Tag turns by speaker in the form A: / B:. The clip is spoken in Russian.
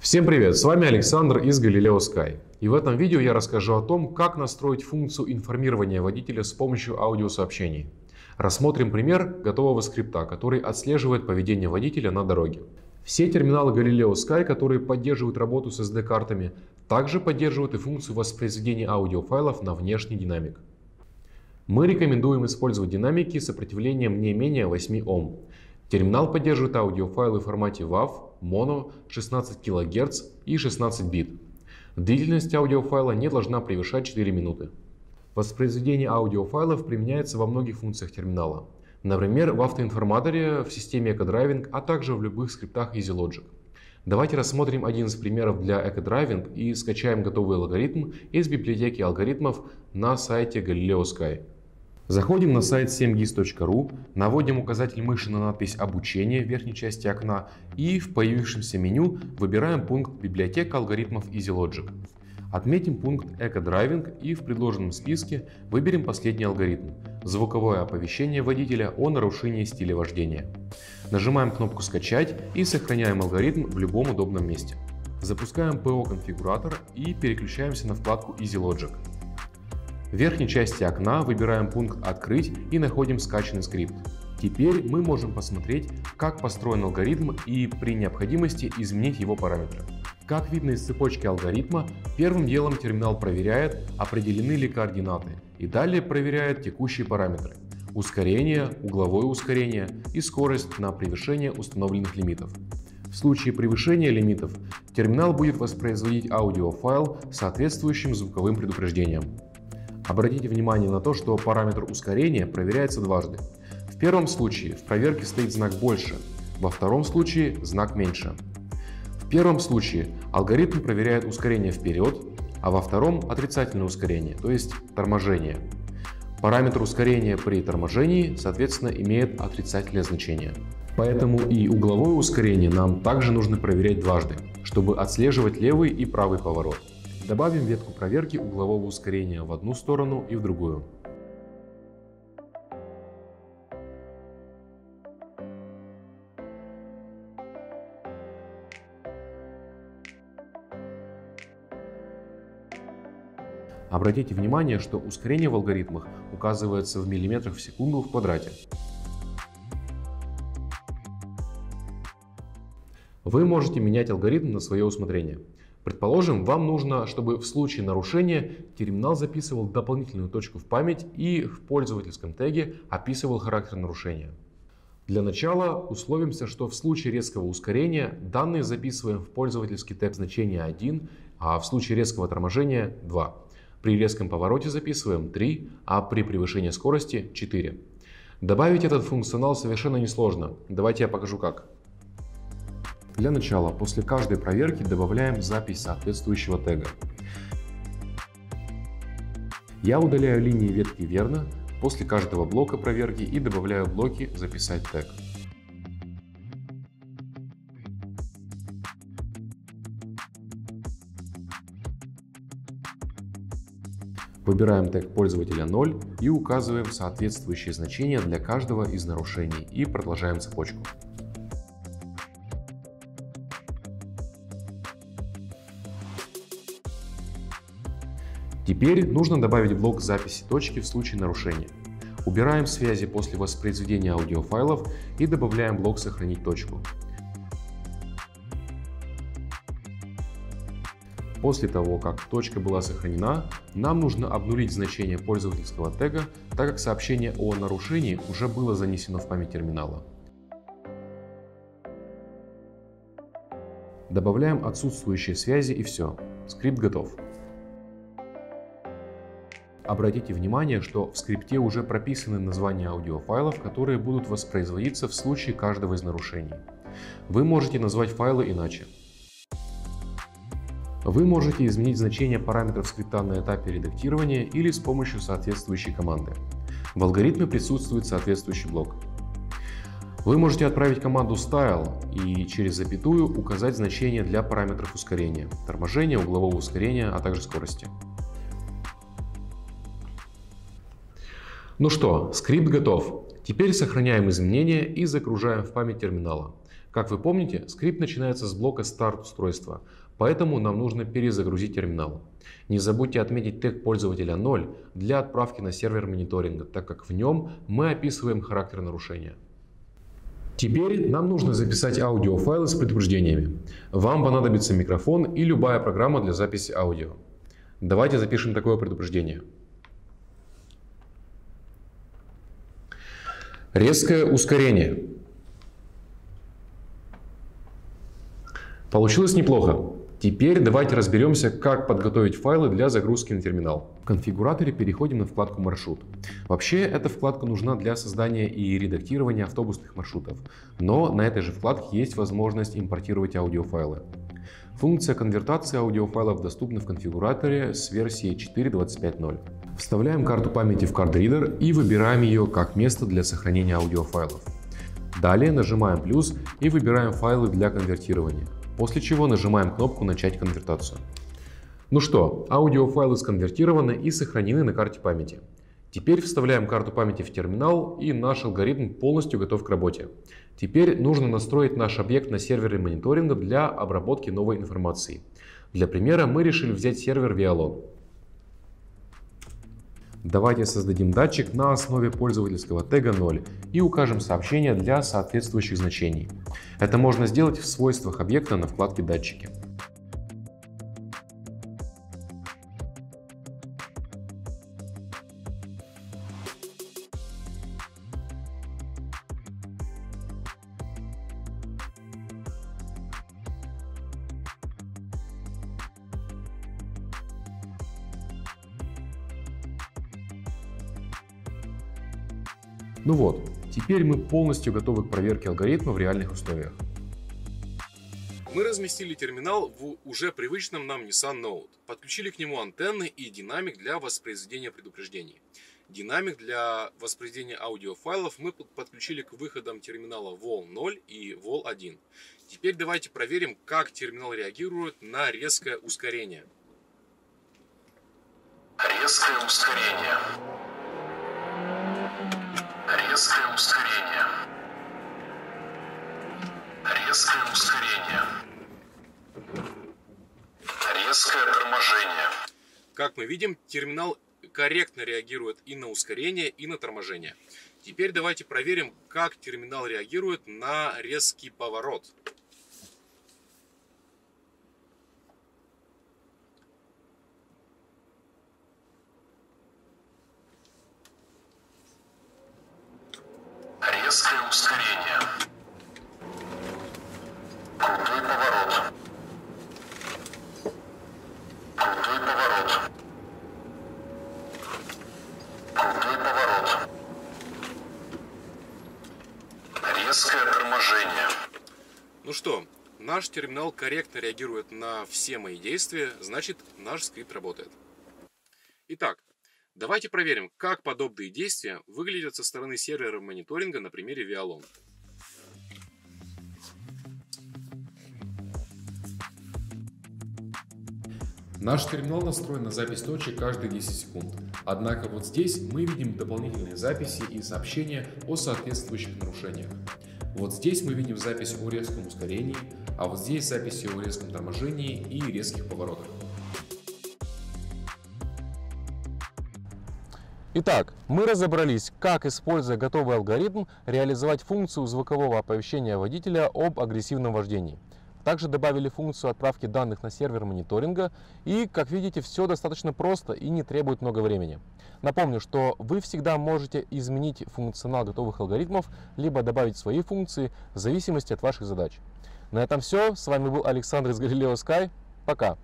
A: Всем привет, с вами Александр из Galileo Sky. И в этом видео я расскажу о том, как настроить функцию информирования водителя с помощью аудиосообщений. Рассмотрим пример готового скрипта, который отслеживает поведение водителя на дороге. Все терминалы Galileo Sky, которые поддерживают работу с SD-картами, также поддерживают и функцию воспроизведения аудиофайлов на внешний динамик. Мы рекомендуем использовать динамики с сопротивлением не менее 8 Ом. Терминал поддерживает аудиофайлы в формате WAV, mono 16 кГц и 16 бит. Длительность аудиофайла не должна превышать 4 минуты. Воспроизведение аудиофайлов применяется во многих функциях терминала. Например, в автоинформаторе, в системе EcoDriving, а также в любых скриптах EasyLogic. Давайте рассмотрим один из примеров для EcoDriving и скачаем готовый алгоритм из библиотеки алгоритмов на сайте Galileo Sky. Заходим на сайт 7gis.ru, наводим указатель мыши на надпись «Обучение» в верхней части окна и в появившемся меню выбираем пункт «Библиотека алгоритмов EasyLogic». Отметим пункт «Эко-драйвинг» и в предложенном списке выберем последний алгоритм – звуковое оповещение водителя о нарушении стиля вождения. Нажимаем кнопку «Скачать» и сохраняем алгоритм в любом удобном месте. Запускаем PO-конфигуратор и переключаемся на вкладку EasyLogic. В верхней части окна выбираем пункт «Открыть» и находим скачанный скрипт. Теперь мы можем посмотреть, как построен алгоритм и при необходимости изменить его параметры. Как видно из цепочки алгоритма, первым делом терминал проверяет, определены ли координаты, и далее проверяет текущие параметры – ускорение, угловое ускорение и скорость на превышение установленных лимитов. В случае превышения лимитов терминал будет воспроизводить аудиофайл с соответствующим звуковым предупреждением. Обратите внимание на то, что параметр ускорения проверяется дважды. В первом случае в проверке стоит знак больше, во втором случае знак меньше. В первом случае алгоритм проверяет ускорение вперед, а во втором отрицательное ускорение, то есть торможение. Параметр ускорения при торможении, соответственно, имеет отрицательное значение. Поэтому и угловое ускорение нам также нужно проверять дважды, чтобы отслеживать левый и правый поворот. Добавим ветку проверки углового ускорения в одну сторону и в другую. Обратите внимание, что ускорение в алгоритмах указывается в миллиметрах в секунду в квадрате. Вы можете менять алгоритм на свое усмотрение. Предположим, вам нужно, чтобы в случае нарушения терминал записывал дополнительную точку в память и в пользовательском теге описывал характер нарушения. Для начала условимся, что в случае резкого ускорения данные записываем в пользовательский тег значение 1, а в случае резкого торможения 2. При резком повороте записываем 3, а при превышении скорости 4. Добавить этот функционал совершенно несложно. Давайте я покажу как. Для начала, после каждой проверки добавляем запись соответствующего тега. Я удаляю линии ветки верно после каждого блока проверки и добавляю блоки «Записать тег». Выбираем тег пользователя 0 и указываем соответствующие значения для каждого из нарушений и продолжаем цепочку. Теперь нужно добавить блок записи точки в случае нарушения. Убираем связи после воспроизведения аудиофайлов и добавляем блок «Сохранить точку». После того, как точка была сохранена, нам нужно обнулить значение пользовательского тега, так как сообщение о нарушении уже было занесено в память терминала. Добавляем отсутствующие связи и все. Скрипт готов. Обратите внимание, что в скрипте уже прописаны названия аудиофайлов, которые будут воспроизводиться в случае каждого из нарушений. Вы можете назвать файлы иначе. Вы можете изменить значение параметров скрипта на этапе редактирования или с помощью соответствующей команды. В алгоритме присутствует соответствующий блок. Вы можете отправить команду style и через запятую указать значение для параметров ускорения, торможения, углового ускорения, а также скорости. Ну что, скрипт готов. Теперь сохраняем изменения и загружаем в память терминала. Как вы помните, скрипт начинается с блока старт устройства, поэтому нам нужно перезагрузить терминал. Не забудьте отметить тег пользователя 0 для отправки на сервер мониторинга, так как в нем мы описываем характер нарушения. Теперь нам нужно записать аудиофайлы с предупреждениями. Вам понадобится микрофон и любая программа для записи аудио. Давайте запишем такое предупреждение. Резкое ускорение. Получилось неплохо. Теперь давайте разберемся, как подготовить файлы для загрузки на терминал. В конфигураторе переходим на вкладку «Маршрут». Вообще, эта вкладка нужна для создания и редактирования автобусных маршрутов, но на этой же вкладке есть возможность импортировать аудиофайлы. Функция конвертации аудиофайлов доступна в конфигураторе с версией 4.25.0. Вставляем карту памяти в CardReader и выбираем ее как место для сохранения аудиофайлов. Далее нажимаем плюс и выбираем файлы для конвертирования после чего нажимаем кнопку «Начать конвертацию». Ну что, аудиофайлы сконвертированы и сохранены на карте памяти. Теперь вставляем карту памяти в терминал и наш алгоритм полностью готов к работе. Теперь нужно настроить наш объект на сервере мониторинга для обработки новой информации. Для примера мы решили взять сервер Vialon. Давайте создадим датчик на основе пользовательского тега 0 и укажем сообщение для соответствующих значений. Это можно сделать в свойствах объекта на вкладке «Датчики». Ну вот, теперь мы полностью готовы к проверке алгоритма в реальных условиях.
B: Мы разместили терминал в уже привычном нам Nissan Note. Подключили к нему антенны и динамик для воспроизведения предупреждений. Динамик для воспроизведения аудиофайлов мы подключили к выходам терминала VOL 0 и VOL 1. Теперь давайте проверим, как терминал реагирует на резкое ускорение.
C: Резкое ускорение. Резкое ускорение. Резкое ускорение. Резкое торможение.
B: Как мы видим, терминал корректно реагирует и на ускорение, и на торможение. Теперь давайте проверим, как терминал реагирует на резкий поворот.
C: Резкое ускорение. Крутой поворот. Крутой поворот. Крутой поворот. Резкое торможение.
B: Ну что, наш терминал корректно реагирует на все мои действия, значит наш скрипт работает. Итак, Давайте проверим, как подобные действия выглядят со стороны сервера мониторинга на примере Vialon.
A: Наш терминал настроен на запись точек каждые 10 секунд. Однако вот здесь мы видим дополнительные записи и сообщения о соответствующих нарушениях. Вот здесь мы видим запись о резком ускорении, а вот здесь записи о резком торможении и резких поворотах.
D: Итак, мы разобрались, как, используя готовый алгоритм, реализовать функцию звукового оповещения водителя об агрессивном вождении. Также добавили функцию отправки данных на сервер мониторинга и, как видите, все достаточно просто и не требует много времени. Напомню, что вы всегда можете изменить функционал готовых алгоритмов, либо добавить свои функции в зависимости от ваших задач. На этом все. С вами был Александр из Galileo Sky. Пока!